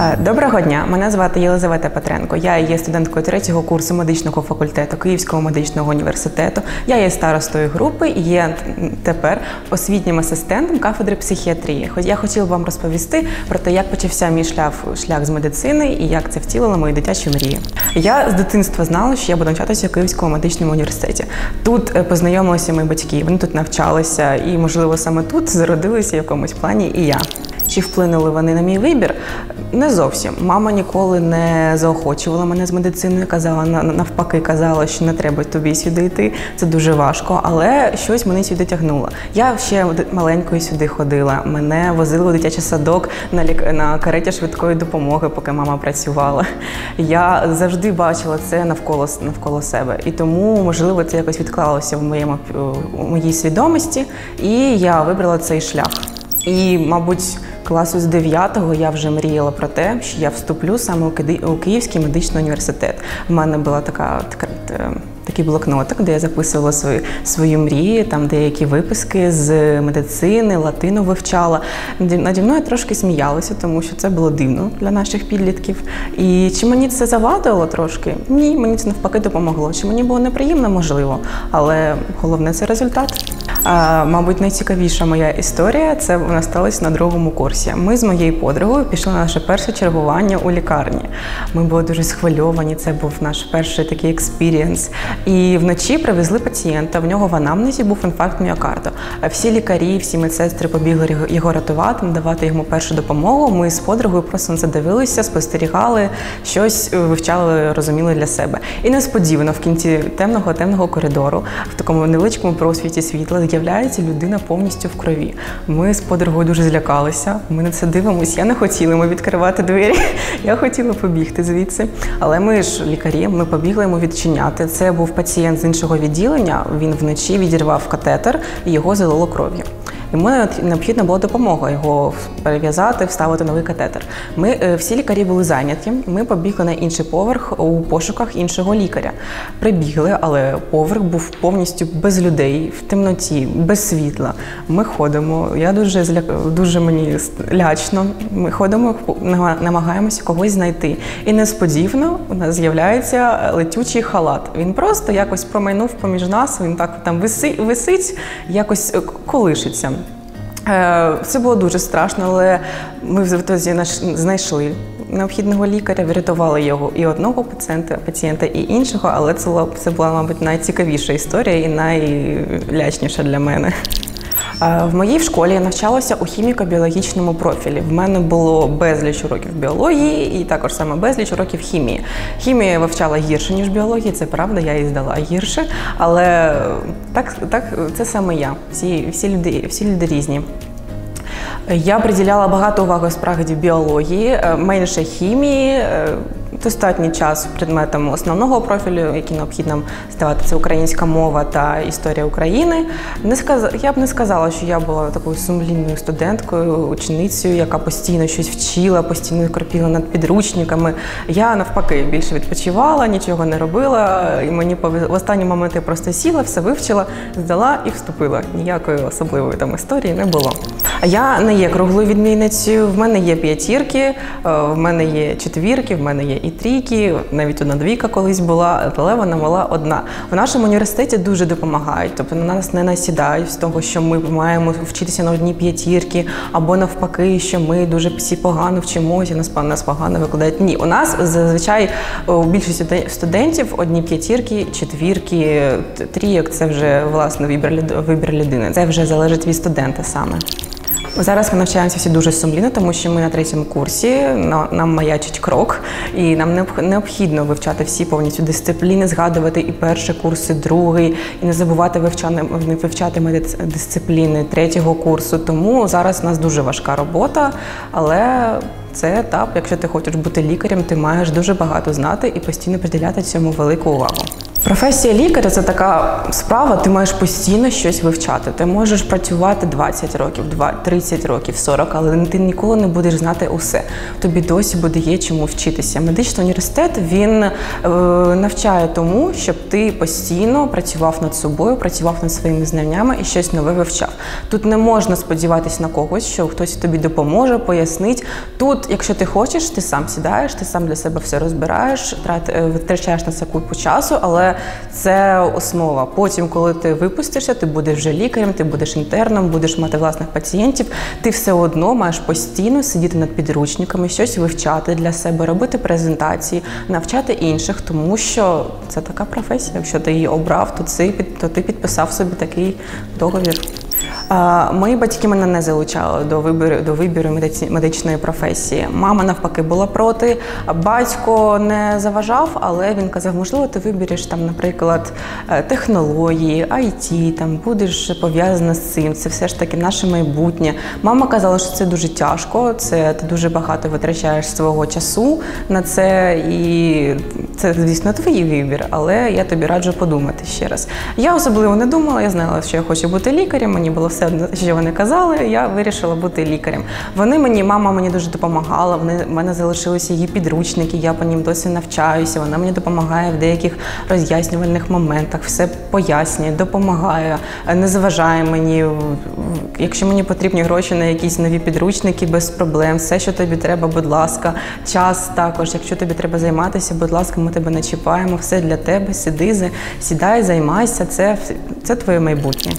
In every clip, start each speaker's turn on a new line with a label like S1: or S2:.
S1: Е, Доброго дня, мене звати Єлизавета Петренко. Я є студенткою третього курсу медичного факультету Київського медичного університету. Я є старостою групи і є тепер освітнім асистентом кафедри психіатрії. Хоч я хотіла б вам розповісти про те, як почався мій шлях, шлях з медицини і як це втілило мої дитячі мрії. Я з дитинства знала, що я буду навчатися у Київському медичному університеті. Тут е, познайомилися мої батьки, вони тут навчалися, і, можливо, саме тут зародилися в якомусь плані і я. Чи вплинули вони на мій вибір? Не зовсім. Мама ніколи не заохочувала мене з медициною, казала навпаки, казала, що не треба тобі сюди йти. Це дуже важко, але щось мене сюди тягнуло. Я ще маленькою сюди ходила. Мене возили у дитячий садок на лік... на кареті швидкої допомоги, поки мама працювала. Я завжди бачила це навколо навколо себе, і тому можливо це якось відклалося в моєму у моїй свідомості, і я вибрала цей шлях. І, мабуть, класу з 9-го я вже мріяла про те, що я вступлю саме у Київський медичний університет. У мене була така, така е, такий блокнотик, де я записувала свої, свої мрії, там деякі виписки з медицини, латину вивчала. Наді мною трошки сміялися, тому що це було дивно для наших підлітків. І чи мені це завадило трошки? Ні, мені це навпаки допомогло. Чи мені було неприємно, можливо, але головне це результат. Мабуть, найцікавіша моя історія це вона сталася на другому курсі. Ми з моєю подругою пішли на наше перше чергування у лікарні. Ми були дуже схвильовані. Це був наш перший такий experience. І вночі привезли пацієнта. В нього в анамнезі був інфаркт міокарду. Всі лікарі, всі медсестри побігли його- його рятувати, надавати йому першу допомогу. Ми з подругою просто на це дивилися, спостерігали, щось е, вивчали, розуміли для себе. І несподівано в кінці темного темного коридору, в такому невеличкому просвіті світла, з'являється людина повністю в крові. Ми з подругою дуже злякалися. Ми на це дивимося. Я не хотіла йому відкривати двері. Я хотіла побігти звідси. Але ми ж лікарі, ми побігли йому відчиняти. Це був пацієнт з іншого відділення. Він вночі відірвав катетер і його залило кров'ю. Йому необхідна була допомога його перев'язати, вставити новий катетер. Ми е, всі лікарі були зайняті. Ми побігли на інший поверх у пошуках іншого лікаря. Прибігли, але поверх був повністю без людей, в темноті, без світла. Ми ходимо. Я дуже зля... дуже мені лячно. Ми ходимо, намагаємося когось знайти. І несподівано у нас з'являється летючий халат. Він просто якось промайнув поміж нас. Він так там виси... висить, якось е, колишиться. Це було дуже страшно, але ми в наш- знайшли необхідного лікаря, врятували його і одного пацієнта, пацієнта, і іншого, але це була, це була, мабуть, найцікавіша історія і найлячніша для мене. Е, В моїй школі я навчалася у хіміко-біологічному профілі. В мене було безліч уроків біології і також саме безліч уроків хімії. Хімію я вивчала гірше, ніж біологія, це правда, я її здала гірше. Але так, так це саме я. Всі, всі, люди, всі люди різні. Я приділяла багато уваги справді біології, е, менше хімії, е, достатній час предметам основного профілю, які необхідно здавати, це українська мова та історія України. Не сказ... Я б не сказала, що я була такою сумлінною студенткою, ученицею, яка постійно щось вчила, постійно кропіла над підручниками. Я навпаки більше відпочивала, нічого не робила. І мені в останній момент я просто сіла, все вивчила, здала і вступила. Ніякої особливої там історії не було. Я не є круглою відмінницею. В мене є п'ятірки, е, в мене є четвірки, в мене є і трійки, навіть одна двійка колись була, але вона була одна. В нашому університеті дуже допомагають, тобто на нас не насідають з того, що ми маємо вчитися на одній п'ятірки, або навпаки, що ми дуже всі погано вчимося, нас нас погано викладають. Ні, у нас зазвичай у більшості студен- студентів одні п'ятірки, четвірки, трійок це вже власне вибір людини. Це вже залежить від студента саме. Зараз ми навчаємося всі дуже сумлінно, тому що ми на третьому курсі, на- нам маячить крок, і нам необх- необхідно вивчати всі повністю дисципліни, згадувати і перший курс, і другий, і не забувати вивчати, вивчати дисципліни третього курсу. Тому зараз у нас дуже важка робота, але це етап. Якщо ти хочеш бути лікарем, ти маєш дуже багато знати і постійно приділяти цьому велику увагу. Професія лікаря це така справа, ти маєш постійно щось вивчати. Ти можеш працювати 20 років, 30 років, 40, але ти ніколи не будеш знати усе. Тобі досі буде є чому вчитися. Медичний університет він е, навчає тому, щоб ти постійно працював над собою, працював над своїми знаннями і щось нове вивчав. Тут не можна сподіватися на когось, що хтось тобі допоможе, пояснить. Тут, якщо ти хочеш, ти сам сідаєш, ти сам для себе все розбираєш, е, витрачаєш на це купу часу, але це основа. Потім, коли ти випустишся, ти будеш вже лікарем, ти будеш інтерном, будеш мати власних пацієнтів. Ти все одно маєш постійно сидіти над підручниками, щось вивчати для себе, робити презентації, навчати інших, тому що це така професія. Якщо ти її обрав, то ти, підписав собі такий договір. Мої батьки мене не залучали до вибору до вибору медичної професії. Мама навпаки була проти. Батько не заважав, але він казав, можливо, ти вибереш там, наприклад, е, технології, IT, там будеш пов'язана з цим. Це все ж таки наше майбутнє. Мама казала, що це дуже тяжко. Це ти дуже багато витрачаєш свого часу на це, і це, звісно, твій вибір. Але я тобі раджу подумати ще раз. Я особливо не думала. Я знала, що я хочу бути лікарем. Мені було все одно, що вони казали. Я вирішила бути лікарем. Вони мені, мама мені дуже допомагала. Вони в мене залишилися її підручники. Я по ним досі навчаюся. Вона мені допомагає в деяких роз'яснювальних моментах. Все пояснює, допомагає, не заважає мені. Якщо мені потрібні гроші на якісь нові підручники, без проблем, все, що тобі треба, будь ласка, час також. Якщо тобі треба займатися, будь ласка, ми тебе не чіпаємо. Все для тебе. Сиди, сідай, займайся. Це, Це твоє майбутнє.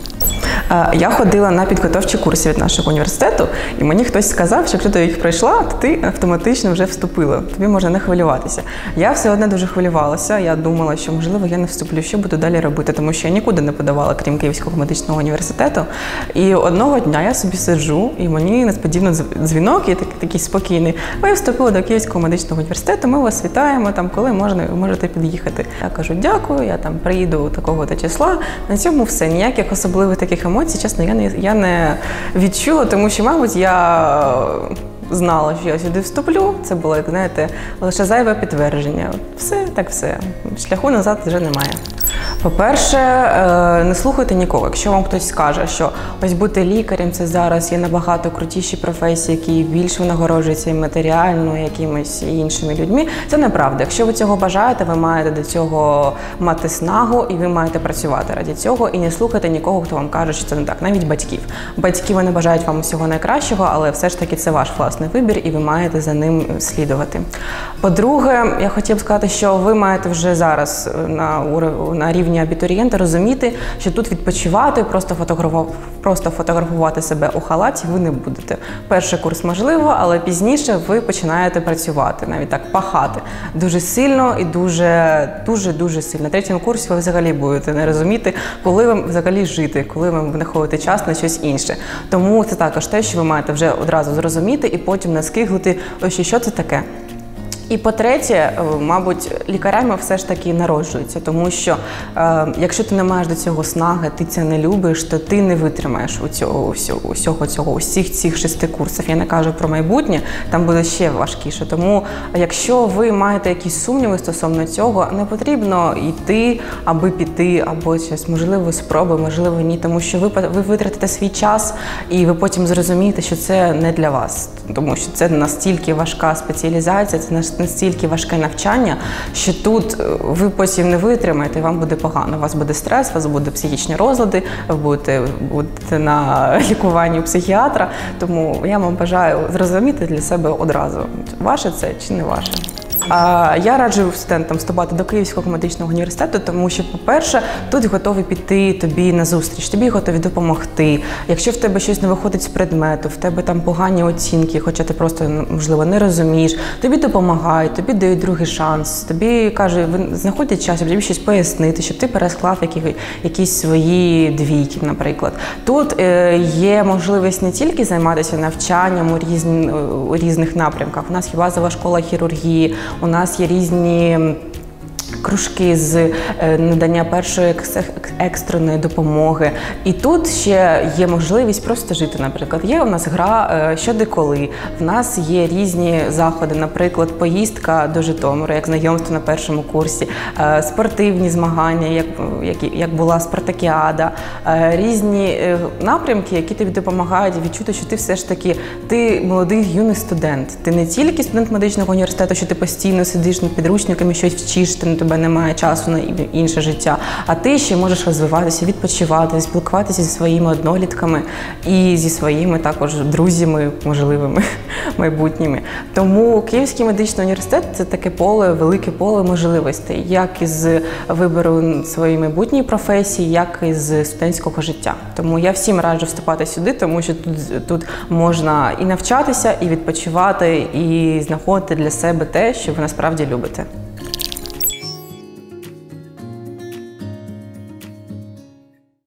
S1: Я ходила на підготовчі курси від нашого університету, і мені хтось сказав, що якщо ти їх пройшла, то ти автоматично вже вступила. Тобі можна не хвилюватися. Я все одне дуже хвилювалася. Я думала, що можливо я не вступлю, що буду далі робити, тому що я нікуди не подавала, крім Київського медичного університету. І одного дня я собі сиджу, і мені несподівано дзвінок, і такий, такий спокійний. Ви вступили до Київського медичного університету. Ми вас вітаємо там, коли можна, можете під'їхати. Я кажу, дякую, я там приїду такого-то числа. На цьому все ніяких особливих таких емоцій емоцій, чесно, я не я не відчула, тому що, мабуть, я знала, що я сюди вступлю. Це було, як знаєте, лише зайве підтвердження. Все так, все. Шляху назад вже немає. По-перше, е, не слухайте нікого. Якщо вам хтось скаже, що ось бути лікарем це зараз є набагато крутіші професії, які більш винагороджуються і матеріально, якимись іншими людьми. Це неправда. Якщо ви цього бажаєте, ви маєте до цього мати снагу, і ви маєте працювати раді цього і не слухати нікого, хто вам каже, що це не так, навіть батьків. Батьки вони бажають вам усього найкращого, але все ж таки це ваш власний вибір, і ви маєте за ним слідувати. По-друге, я хотів сказати, що ви маєте вже зараз на на рівні абітурієнта розуміти, що тут відпочивати, просто фотографувати, просто фотографувати себе у халаті ви не будете. Перший курс можливо, але пізніше ви починаєте працювати, навіть так пахати дуже сильно і дуже дуже дуже сильно. На третьому курсі ви взагалі будете не розуміти, коли вам взагалі жити, коли вам знаходите час на щось інше. Тому це також те, що ви маєте вже одразу зрозуміти і потім не скиглити, що це таке. І по-третє, е, мабуть, лікарями все ж таки народжуються, тому що е, якщо ти не маєш до цього снаги, ти це не любиш, то ти не витримаєш у цього усього, усього цього, усіх цих шести курсів. Я не кажу про майбутнє, там буде ще важкіше. Тому, якщо ви маєте якісь сумніви стосовно цього, не потрібно йти, аби піти, або щось можливо спроби, можливо, ні, тому що ви ви витратите свій час і ви потім зрозумієте, що це не для вас, тому що це настільки важка спеціалізація, це настільки важке навчання, що тут е, ви потім не витримаєте, вам буде погано. У вас буде стрес, у вас будуть психічні розлади, ви будете, будете на лікуванні у психіатра. Тому я вам бажаю зрозуміти для себе одразу, ваше це чи не ваше. Я раджу студентам вступати до Київського медичного університету, тому що, по-перше, тут готові піти тобі на зустріч, тобі готові допомогти. Якщо в тебе щось не виходить з предмету, в тебе там погані оцінки, хоча ти просто ну, можливо не розумієш, тобі допомагають, тобі дають другий шанс, тобі ви знаходять час, щоб тобі щось пояснити, щоб ти пересклав які, якісь свої двійки, наприклад. Тут е, є можливість не тільки займатися навчанням у, різні, у різних напрямках. У нас є базова школа хірургії у нас є різні кружки з е, надання першої екстреної допомоги. І тут ще є можливість просто жити. Наприклад, є у нас гра е, щоди коли. В нас є різні заходи, наприклад, поїздка до Житомира, як знайомство на першому курсі, е, спортивні змагання, як, як, була спартакіада, різні напрямки, які тобі допомагають відчути, що ти все ж таки ти молодий юний студент. Ти не тільки студент медичного університету, що ти постійно сидиш над підручниками, щось вчиш, ти на тебе немає часу на інше життя. А ти ще можеш розвиватися, відпочивати, спілкуватися зі своїми однолітками і зі своїми також друзями можливими майбутніми. Тому Київський медичний університет це таке поле, велике поле можливостей, як із вибору своєї майбутньої професії, як і з студентського життя. Тому я всім раджу вступати сюди, тому що тут, тут можна і навчатися, і відпочивати, і знаходити для себе те, що ви насправді любите.